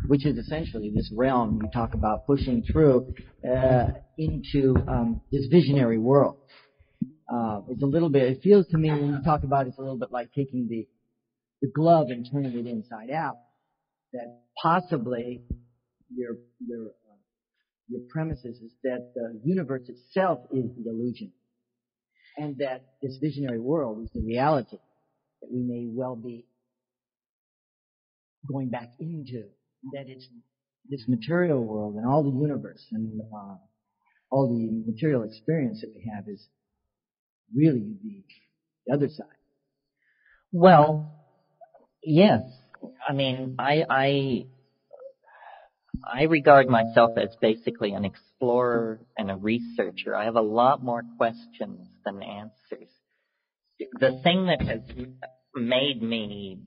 which is essentially this realm you talk about pushing through uh, into um, this visionary world. Uh, it's a little bit, it feels to me when you talk about it, it's a little bit like taking the the glove and turning it inside out. That possibly your your uh, your premises is that the universe itself is the illusion, and that this visionary world is the reality that we may well be going back into. That it's this material world and all the universe and uh, all the material experience that we have is really the, the other side. Well, Yes. I mean, I, I, I regard myself as basically an explorer and a researcher. I have a lot more questions than answers. The thing that has made me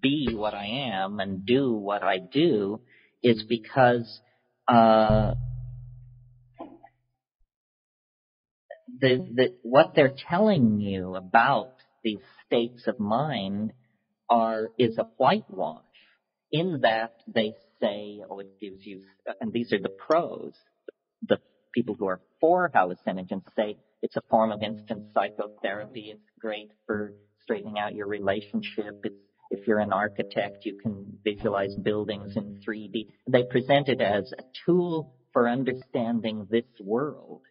be what I am and do what I do is because uh, the, the, what they're telling you about these states of mind are is a whitewash in that they say, oh, it gives you, and these are the pros. The people who are for hallucinogens say it's a form of instant psychotherapy. It's great for straightening out your relationship. It's if you're an architect, you can visualize buildings in 3D. They present it as a tool for understanding this world,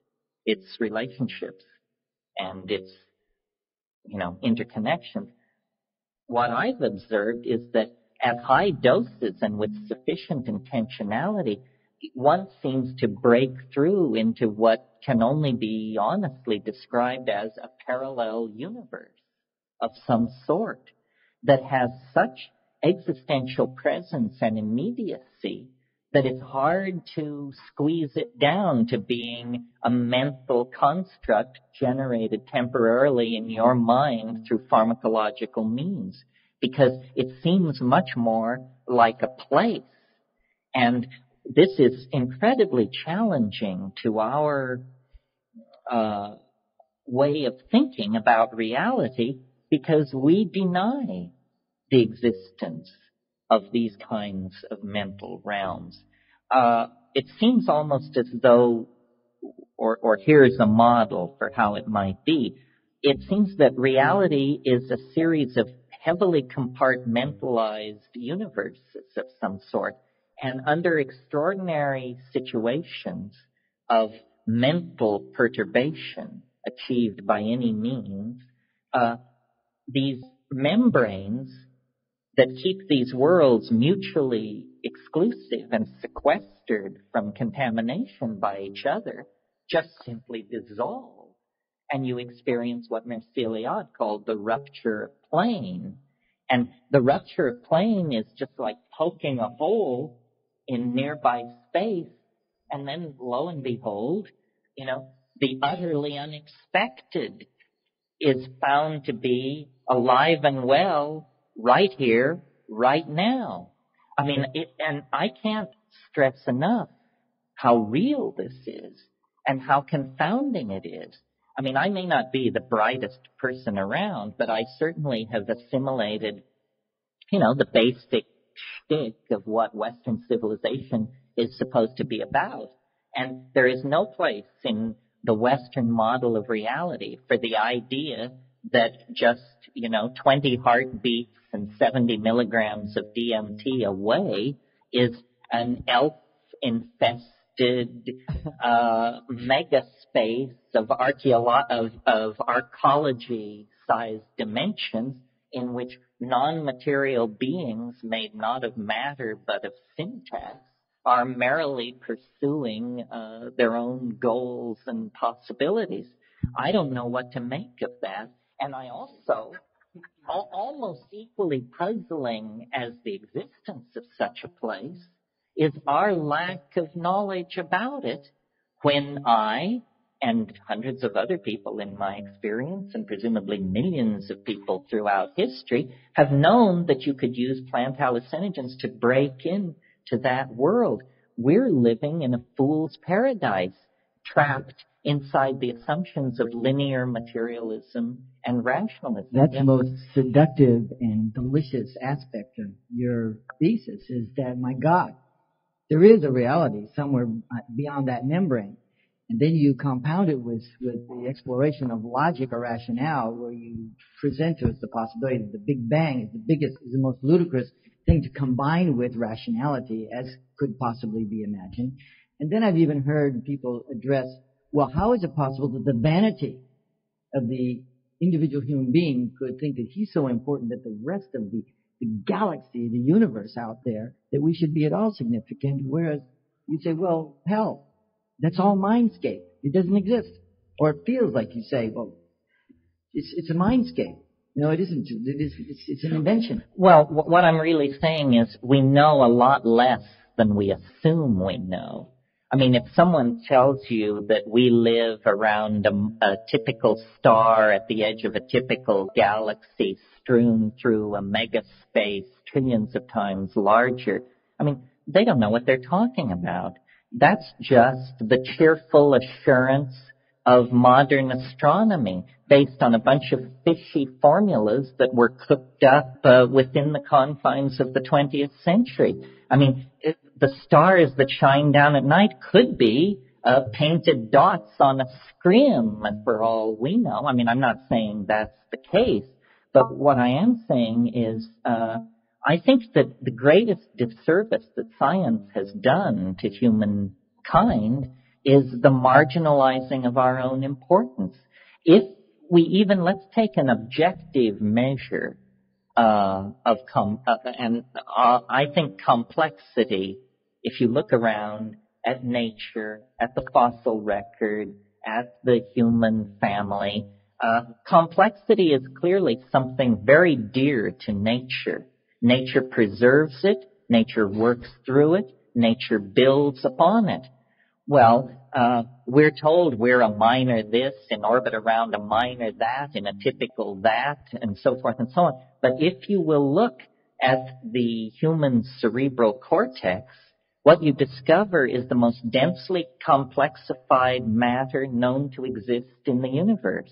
its relationships, and its, you know, interconnections what I've observed is that at high doses and with sufficient intentionality, one seems to break through into what can only be honestly described as a parallel universe of some sort that has such existential presence and immediacy that it's hard to squeeze it down to being a mental construct generated temporarily in your mind through pharmacological means because it seems much more like a place. And this is incredibly challenging to our uh, way of thinking about reality because we deny the existence of these kinds of mental realms. Uh, it seems almost as though, or, or here's a model for how it might be. It seems that reality is a series of heavily compartmentalized universes of some sort. And under extraordinary situations of mental perturbation achieved by any means, uh, these membranes that keep these worlds mutually exclusive and sequestered from contamination by each other just simply dissolve. And you experience what Mircea Eliade called the rupture of plane. And the rupture of plane is just like poking a hole in nearby space. And then lo and behold, you know, the utterly unexpected is found to be alive and well right here, right now. I mean, it, and I can't stress enough how real this is and how confounding it is. I mean, I may not be the brightest person around, but I certainly have assimilated, you know, the basic shtick of what Western civilization is supposed to be about. And there is no place in the Western model of reality for the idea that just, you know, 20 heartbeats and 70 milligrams of DMT away is an elf infested uh, mega space of, archeolo- of, of arcology sized dimensions in which non-material beings made not of matter but of syntax are merrily pursuing uh, their own goals and possibilities. I don't know what to make of that. And I also, almost equally puzzling as the existence of such a place, is our lack of knowledge about it when I and hundreds of other people in my experience and presumably millions of people throughout history have known that you could use plant hallucinogens to break into that world. We're living in a fool's paradise, trapped inside the assumptions of linear materialism and rationalism. That's the most seductive and delicious aspect of your thesis is that, my God, there is a reality somewhere uh, beyond that membrane. And then you compound it with, with the exploration of logic or rationale where you present to us the possibility that the Big Bang is the biggest, is the most ludicrous thing to combine with rationality as could possibly be imagined. And then I've even heard people address well, how is it possible that the vanity of the individual human being could think that he's so important that the rest of the, the galaxy, the universe out there, that we should be at all significant, whereas you say, well, hell, that's all mindscape. It doesn't exist. Or it feels like you say, well, it's, it's a mindscape. No, it isn't. It is, it's, it's an invention. Well, what I'm really saying is we know a lot less than we assume we know. I mean, if someone tells you that we live around a, a, typical star at the edge of a typical galaxy strewn through a mega space trillions of times larger, I mean, they don't know what they're talking about. That's just the cheerful assurance of modern astronomy based on a bunch of fishy formulas that were cooked up uh, within the confines of the 20th century. I mean, it, the stars that shine down at night could be uh, painted dots on a scrim for all we know. I mean, I'm not saying that's the case, but what I am saying is, uh, I think that the greatest disservice that science has done to humankind is the marginalizing of our own importance. If we even, let's take an objective measure uh, of com- uh, and uh, I think complexity if you look around, at nature, at the fossil record, at the human family. Uh, complexity is clearly something very dear to nature. Nature preserves it, nature works through it, nature builds upon it. Well, uh, we're told we're a minor this in orbit around a minor that in a typical that and so forth and so on. But if you will look at the human cerebral cortex, what you discover is the most densely complexified matter known to exist in the universe.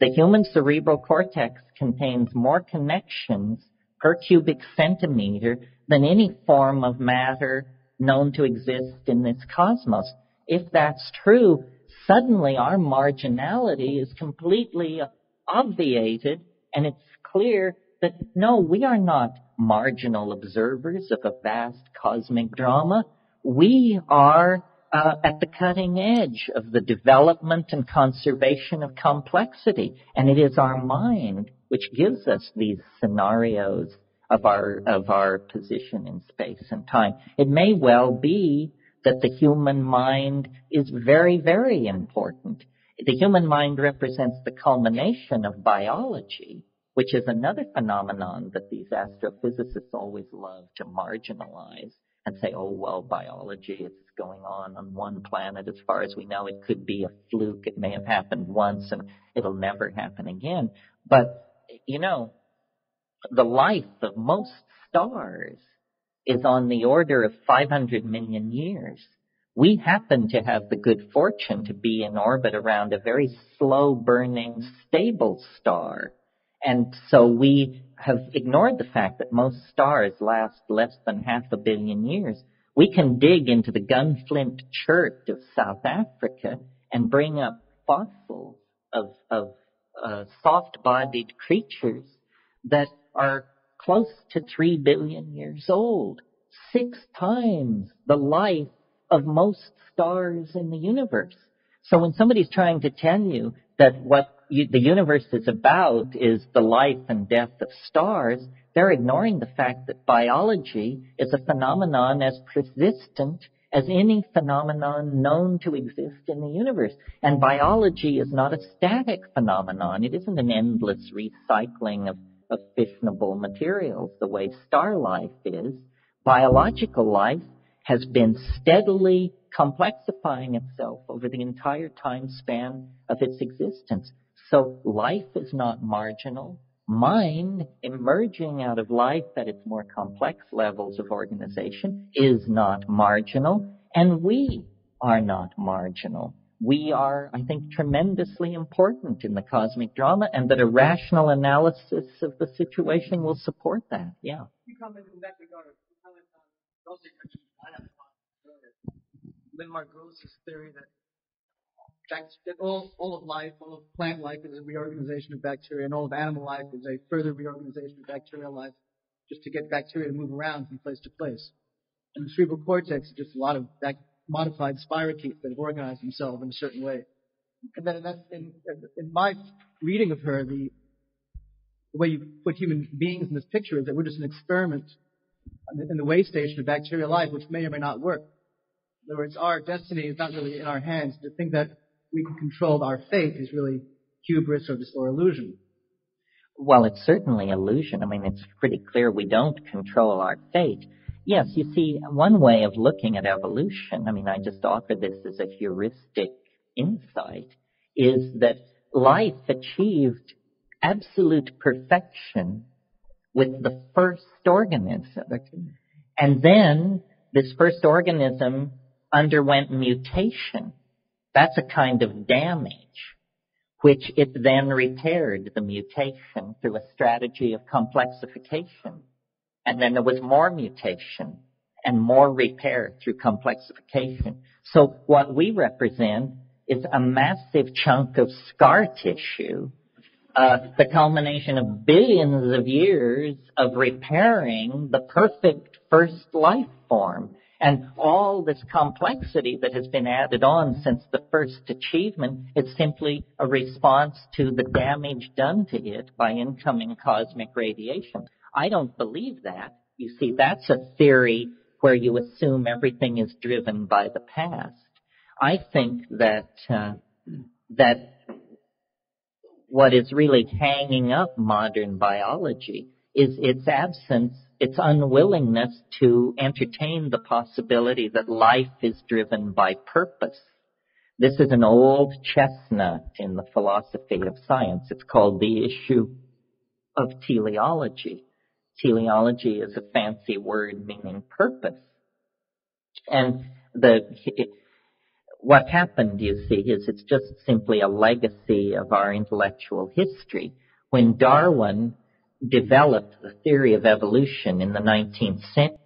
The human cerebral cortex contains more connections per cubic centimeter than any form of matter known to exist in this cosmos. If that's true, suddenly our marginality is completely obviated and it's clear that no, we are not marginal observers of a vast cosmic drama. We are uh, at the cutting edge of the development and conservation of complexity. And it is our mind which gives us these scenarios of our, of our position in space and time. It may well be that the human mind is very, very important. The human mind represents the culmination of biology, which is another phenomenon that these astrophysicists always love to marginalize and say, oh, well, biology, it's going on on one planet. As far as we know, it could be a fluke. It may have happened once and it'll never happen again. But, you know, the life of most stars is on the order of 500 million years. We happen to have the good fortune to be in orbit around a very slow burning, stable star. And so we have ignored the fact that most stars last less than half a billion years. We can dig into the Gunflint chert of South Africa and bring up fossils of, of uh, soft-bodied creatures that are close to three billion years old, six times the life of most stars in the universe. So when somebody's trying to tell you that what the universe is about is the life and death of stars, they're ignoring the fact that biology is a phenomenon as persistent as any phenomenon known to exist in the universe. And biology is not a static phenomenon. It isn't an endless recycling of of fissionable materials the way star life is, biological life has been steadily complexifying itself over the entire time span of its existence. So life is not marginal. Mind emerging out of life at its more complex levels of organization is not marginal, and we are not marginal we are, I think, tremendously important in the cosmic drama, and that a rational analysis of the situation will support that. Yeah. You comment in that regard. You comment on Lynn Margulis's theory that that all, all of life, all of plant life is a reorganization of bacteria, and all of animal life is a further reorganization of bacterial life, just to get bacteria to move around from place to place. And the cerebral cortex is just a lot of modified spirochetes that have organized themselves in a certain way. And then in, in my reading of her, the, the way you put human beings in this picture is that we're just an experiment in the way station of bacterial life, which may or may not work. In other words, our destiny is not really in our hands. To think that we can control our fate is really hubris or, just or illusion. Well, it's certainly illusion. I mean, it's pretty clear we don't control our fate. Yes, you see, one way of looking at evolution, I mean, I just offer this as a heuristic insight, is that life achieved absolute perfection with the first organism. And then this first organism underwent mutation. That's a kind of damage, which it then repaired the mutation through a strategy of complexification. And then there was more mutation and more repair through complexification. So what we represent is a massive chunk of scar tissue, uh, the culmination of billions of years of repairing the perfect first life form. And all this complexity that has been added on since the first achievement is simply a response to the damage done to it by incoming cosmic radiation. I don't believe that. You see, that's a theory where you assume everything is driven by the past. I think that uh, that what is really hanging up modern biology is its absence, its unwillingness to entertain the possibility that life is driven by purpose. This is an old chestnut in the philosophy of science. It's called the issue of teleology. Teleology is a fancy word meaning purpose. And the, what happened, you see, is it's just simply a legacy of our intellectual history. When Darwin developed the theory of evolution in the 19th century,